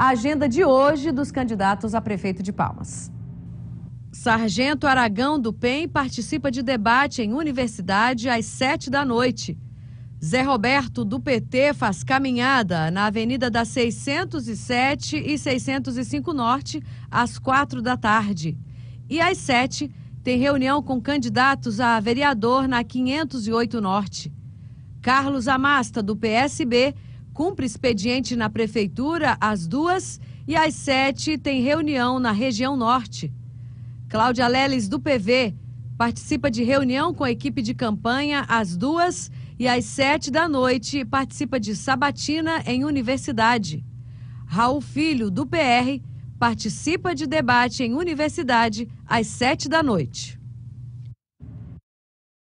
a agenda de hoje dos candidatos a prefeito de Palmas. Sargento Aragão do PEM participa de debate em universidade às sete da noite. Zé Roberto do PT faz caminhada na Avenida da 607 e 605 Norte às quatro da tarde. E às sete tem reunião com candidatos a vereador na 508 Norte. Carlos Amasta do PSB cumpre expediente na prefeitura às duas e às sete tem reunião na região norte. Cláudia Leles, do PV, participa de reunião com a equipe de campanha às duas e às sete da noite participa de sabatina em universidade. Raul Filho, do PR, participa de debate em universidade às sete da noite.